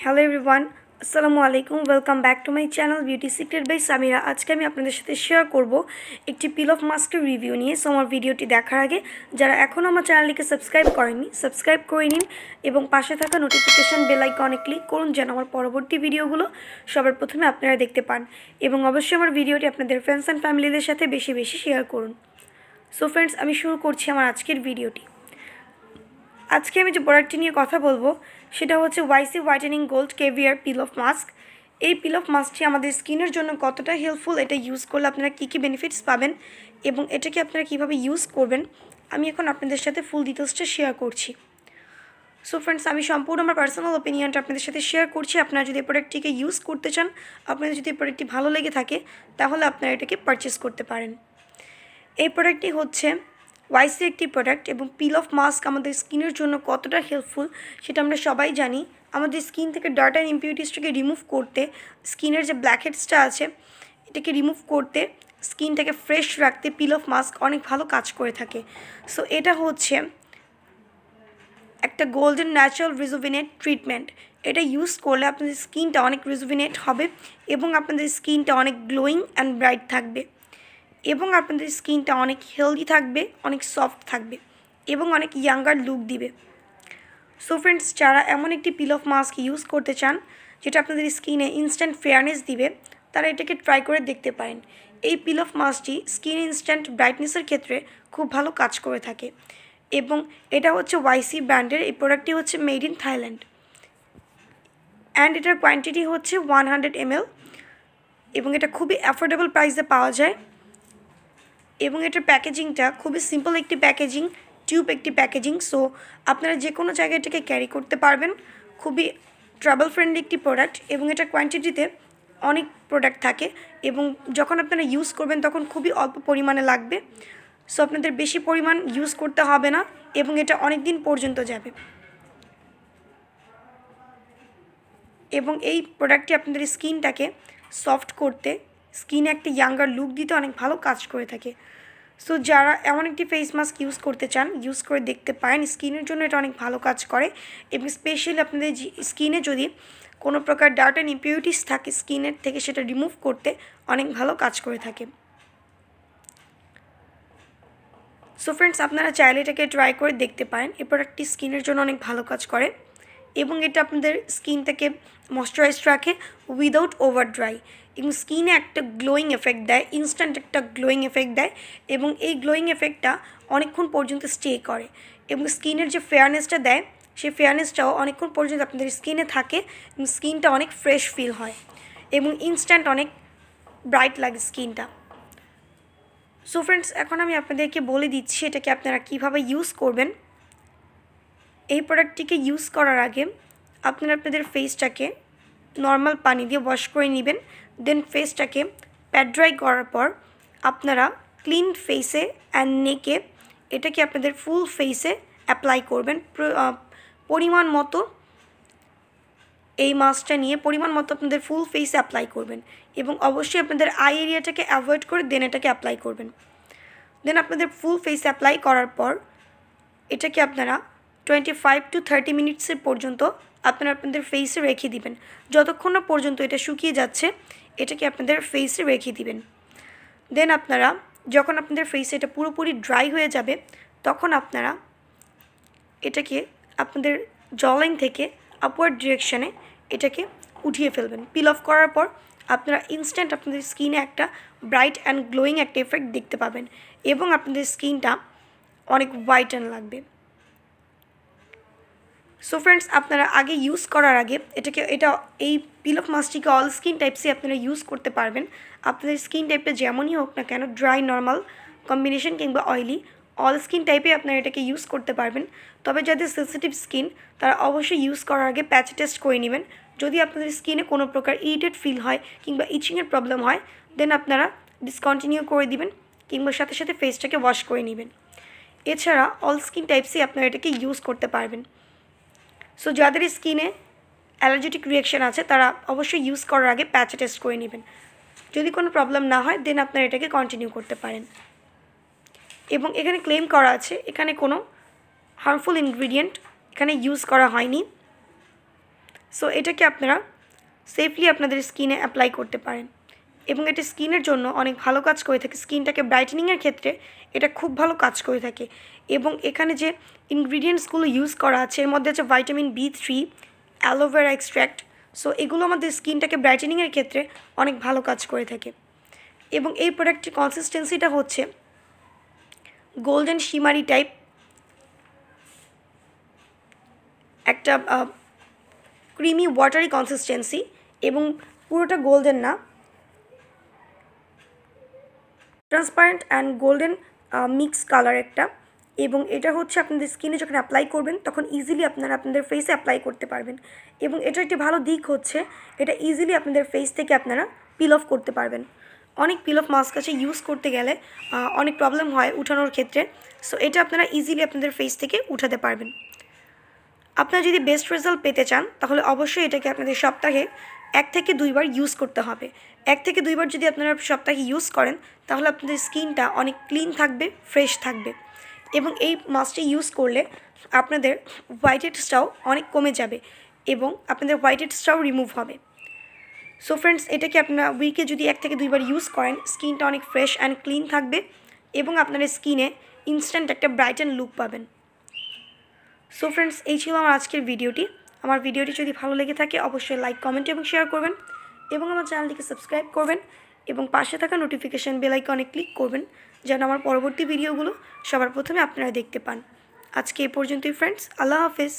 Hello everyone আসসালামু আলাইকুম welcome back to my channel beauty secret by Samira আজকে আমি আপনাদের সাথে শেয়ার করব একটি পিল অফ মাস্কের রিভিউ নিয়ে সো আমার ভিডিওটি দেখার আগে যারা এখনও আমার চ্যানেলটিকে সাবস্ক্রাইব করেননি সাবস্ক্রাইব করে নিন এবং পাশে থাকা নোটিফিকেশান বেল আইকনে ক্লিক করুন যেন আমার পরবর্তী ভিডিওগুলো সবার প্রথমে আপনারা দেখতে পান এবং অবশ্যই আমার ভিডিওটি আপনাদের ফ্রেন্ডস অ্যান্ড ফ্যামিলিদের সাথে বেশি বেশি শেয়ার করুন। সো ফ্রেন্ডস আমি শুরু করছি আমার আজকের ভিডিওটি। আজকে আমি যে প্রোডাক্টটি নিয়ে কথা বলব সেটা হচ্ছে YC whitening gold caviar peel off mask এই পিল অফ মাস্কটি আমাদের স্কিনের জন্য কতটা হেল্পফুল এটা ইউজ করলে আপনারা কী কী বেনিফিটস পাবেন এবং এটাকে আপনারা কীভাবে ইউজ করবেন, আমি এখন আপনাদের সাথে ফুল ডিটেলসটা শেয়ার করছি। সো ফ্রেন্ডস আমি সম্পূর্ণ আমার পার্সোনাল ওপিনিয়নটা আপনাদের সাথে শেয়ার করছি। আপনারা যদি এই প্রোডাক্টটিকে ইউজ করতে চান, আপনাদের যদি এই প্রোডাক্টটি ভালো লেগে থাকে, তাহলে আপনারা এটাকে পারচেস করতে পারেন। এই প্রোডাক্টটি হচ্ছে ওয়াইসি একটি প্রোডাক্ট এবং পিল অফ মাস্ক আমাদের স্কিনের জন্য কতটা হেল্পফুল সেটা আমরা সবাই জানি। আমাদের স্কিন থেকে ডার্ট অ্যান্ড ইম্পিউরিটিসটাকে রিমুভ করতে, স্কিনের যে ব্ল্যাক হেডসটা আছে, এটাকে রিমুভ করতে স্কিনটাকে ফ্রেশ রাখতে পিল অফ মাস্ক অনেক ভালো কাজ করে থাকে। সো এটা হচ্ছে একটা গোল্ডেন ন্যাচারাল রিজুভিনেট ট্রিটমেন্ট এটা ইউজ করলে আপনাদের স্কিনটা অনেক রিজুভিনেট হবে এবং আপনাদের স্কিনটা অনেক গ্লোয়িং অ্যান্ড ব্রাইট থাকবে। এবং আপনাদের স্কিনটা অনেক হেলদি থাকবে, অনেক সফট থাকবে এবং অনেক ইয়াঙ্গার লুক দিবে। সো ফ্রেন্ডস যারা এমন একটি পিল অফ মাস্ক ইউজ করতে চান, যেটা আপনাদের স্কিনে ইনস্ট্যান্ট ফেয়ারনেস দিবে, তারা এটাকে ট্রাই করে দেখতে পারেন। এই পিল অফ মাস্কটি স্কিন ইনস্ট্যান্ট ব্রাইটনেসের ক্ষেত্রে খুব ভালো কাজ করে থাকে এবং এটা হচ্ছে ওয়াইসি ব্র্যান্ডের এই প্রোডাক্টটি হচ্ছে মেড ইন থাইল্যান্ড অ্যান্ড এটার কোয়ান্টিটি হচ্ছে ওয়ান হান্ড্রেড এমএল এবং এটা খুবই অ্যাফোর্ডেবল প্রাইসে পাওয়া যায়। এবং এটার প্যাকেজিংটা খুবই সিম্পল একটি প্যাকেজিং টিউব একটি প্যাকেজিং সো আপনারা যে কোনো জায়গায় এটাকে ক্যারি করতে পারবেন। খুবই ট্রাভেল ফ্রেন্ডলি একটি প্রোডাক্ট এবং এটার কোয়ান্টিটিতে অনেক প্রোডাক্ট থাকে এবং যখন আপনারা ইউজ করবেন তখন খুবই অল্প পরিমাণে লাগবে। সো আপনাদের বেশি পরিমাণ ইউজ করতে হবে না এবং এটা অনেক দিন পর্যন্ত যাবে। এবং এই প্রোডাক্টটি আপনাদের স্কিনটাকে সফট করতে স্কিনে একটা ইয়াঙ্গার লুক দিতে অনেক ভালো কাজ করে থাকে। সো যারা এমন একটি ফেস মাস্ক ইউজ করতে চান ইউজ করে দেখতে পারেন, স্কিনের জন্য এটা অনেক ভালো কাজ করে। এবং স্পেশালি আপনাদের স্কিনে যদি কোনো প্রকার ডার্ট অ্যান্ড ইম্পিউরিটিস থাকে স্কিনের থেকে সেটা রিমুভ করতে অনেক ভালো কাজ করে থাকে। সো ফ্রেন্ডস আপনারা চাইলে এটাকে ট্রাই করে দেখতে পারেন। এই প্রোডাক্টটি স্কিনের জন্য অনেক ভালো কাজ করে। এবং এটা আপনাদের স্কিনটাকে ময়শ্চারাইজ রাখে উইদাউট ওভার ড্রাই এবং স্কিনে একটা গ্লোয়িং এফেক্ট দেয় ইনস্ট্যান্ট একটা গ্লোয়িং এফেক্ট দেয় এবং এই গ্লোয়িং এফেক্টটা অনেকক্ষণ পর্যন্ত স্টে করে এবং স্কিনের যে ফেয়ারনেসটা দেয়, সেই ফেয়ারনেসটাও অনেকক্ষণ পর্যন্ত আপনাদের স্কিনে থাকে এবং স্কিনটা অনেক ফ্রেশ ফিল হয় এবং ইনস্ট্যান্ট অনেক ব্রাইট লাগে স্কিনটা সো ফ্রেন্ডস এখন আমি আপনাদেরকে বলে দিচ্ছি এটাকে আপনারা কীভাবে ইউজ করবেন। এই প্রোডাক্টটিকে ইউজ করার আগে আপনারা আপনাদের ফেসটাকে নর্মাল পানি দিয়ে ওয়াশ করে নেবেন। দেন ফেসটাকে প্যাড ড্রাই করার পর আপনারা ক্লিন ফেসে অ্যান্ড নেকে এটাকে আপনাদের ফুল ফেসে অ্যাপ্লাই করবেন। পরিমাণ মতো এই মাস্কটা নিয়ে পরিমাণ মতো আপনাদের ফুল ফেসে অ্যাপ্লাই করবেন এবং অবশ্যই আপনাদের আই এরিয়াটাকে অ্যাভয়েড করে দেন এটাকে অ্যাপ্লাই করবেন। দেন আপনাদের ফুল ফেস অ্যাপ্লাই করার পর এটাকে আপনারা টোয়েন্টি ফাইভ টু থার্টি মিনিটসের পর্যন্ত আপনারা আপনাদের ফেসে রেখে দিবেন। যতক্ষণ না পর্যন্ত এটা শুকিয়ে যাচ্ছে, এটাকে আপনাদের ফেসে রেখে দিবেন। দেন আপনারা যখন আপনাদের ফেসে এটা পুরোপুরি ড্রাই হয়ে যাবে, তখন আপনারা এটাকে আপনাদের জলাইন থেকে আপওয়ার্ড ডিরেকশানে এটাকে উঠিয়ে ফেলবেন। পিল অফ করার পর আপনারা ইনস্ট্যান্ট আপনাদের স্কিনে একটা ব্রাইট অ্যান্ড গ্লোয়িং একটা এফেক্ট দেখতে পাবেন এবং আপনাদের স্কিনটা অনেক হোয়াইট লাগবে। সো ফ্রেন্ডস আপনারা আগে ইউজ করার আগে এটাকে, এটা এই পিল অফ মাস্কটিকে অল স্কিন টাইপসে আপনারা ইউজ করতে পারবেন। আপনাদের স্কিন টাইপটা যেমনই হোক না কেন ড্রাই নর্মাল কম্বিনেশন কিংবা অয়েলি অল স্কিন টাইপে আপনারা এটাকে ইউজ করতে পারবেন। তবে যাদের সেন্সিটিভ স্কিন তারা অবশ্যই ইউজ করার আগে প্যাচ টেস্ট করে নেবেন। যদি আপনাদের স্কিনে কোনো প্রকার ইরিটেড ফিল হয় কিংবা ইচিংয়ের প্রবলেম হয় দেন আপনারা ডিসকন্টিনিউ করে দিবেন কিংবা সাথে সাথে ফেসটাকে ওয়াশ করে নেবেন। এছাড়া অল স্কিন টাইপসই আপনারা এটাকে ইউজ করতে পারবেন। সো যাদের স্কিনে অ্যালার্জেটিক রিয়াকশান আছে, তারা অবশ্যই ইউজ করার আগে প্যাচ টেস্ট করে নেবেন। যদি কোনো প্রবলেম না হয় দেন আপনারা এটাকে কন্টিনিউ করতে পারেন। এবং এখানে ক্লেম করা আছে, এখানে কোনো হার্মফুল ইনগ্রিডিয়েন্ট এখানে ইউজ করা হয়নি। সো এটাকে আপনারা সেফলি আপনাদের স্কিনে অ্যাপ্লাই করতে পারেন। এবং এটি স্কিনের জন্য অনেক ভালো কাজ করে থাকে। স্কিনটাকে ব্রাইটেনিংয়ের ক্ষেত্রে এটা খুব ভালো কাজ করে থাকে। এবং এখানে যে ইনগ্রিডিয়েন্টসগুলো ইউজ করা আছে, এর মধ্যে আছে vitamin B three aloe vera extract so এগুলো আমাদের স্কিনটাকে ব্রাইটেনিংয়ের ক্ষেত্রে অনেক ভালো কাজ করে থাকে। এবং এই প্রোডাক্টটির কনসিস্টেন্সিটা হচ্ছে গোল্ডেন শিমারি টাইপ একটা ক্রিমি ওয়াটারি কনসিস্টেন্সি এবং পুরোটা গোল্ডেন না। Transparent and golden mix colour একটা। এবং এটা হচ্ছে আপনাদের স্কিনে যখন অ্যাপ্লাই করবেন, তখন ইজিলি আপনারা আপনাদের ফেসে অ্যাপ্লাই করতে পারবেন। এবং এটার একটি ভালো দিক হচ্ছে, এটা ইজিলি আপনাদের ফেস থেকে আপনারা পিল অফ করতে পারবেন। অনেক পিল অফ মাস্ক আছে ইউজ করতে গেলে অনেক প্রবলেম হয় উঠানোর ক্ষেত্রে। সো এটা আপনারা ইজিলি আপনাদের ফেস থেকে উঠাতে পারবেন। আপনারা যদি বেস্ট রেজাল্ট পেতে চান, তাহলে অবশ্যই এটাকে আপনাদের সপ্তাহে এক থেকে দুইবার ইউজ করতে হবে। এক থেকে দুইবার যদি আপনারা সপ্তাহে ইউজ করেন, তাহলে আপনাদের স্কিনটা অনেক ক্লিন থাকবে ফ্রেশ থাকবে। এবং এই মাস্কটি ইউজ করলে আপনাদের হোয়াইট হেডসটাও অনেক কমে যাবে এবং আপনাদের হোয়াইট হেডসটাও রিমুভ হবে। সো ফ্রেন্ডস এটাকে আপনারা উইকে যদি এক থেকে দুইবার ইউজ করেন, স্কিনটা অনেক ফ্রেশ অ্যান্ড ক্লিন থাকবে এবং আপনার স্কিনে ইনস্ট্যান্ট একটা ব্রাইট অ্যান্ড লুক পাবেন। সো ফ্রেন্ডস এই ছিল আমার আজকের ভিডিওটি আমার ভিডিওটি যদি ভালো লেগে থাকে, অবশ্যই লাইক কমেন্ট এবং শেয়ার করবেন এবং আমার চ্যানেলটিকে সাবস্ক্রাইব করবেন এবং পাশে থাকা নোটিফিকেশান বেলাইকনে ক্লিক করবেন যেন আমার পরবর্তী ভিডিওগুলো সবার প্রথমে আপনারা দেখতে পান। আজকে এ পর্যন্তই ফ্রেন্ডস আল্লাহ হাফেজ।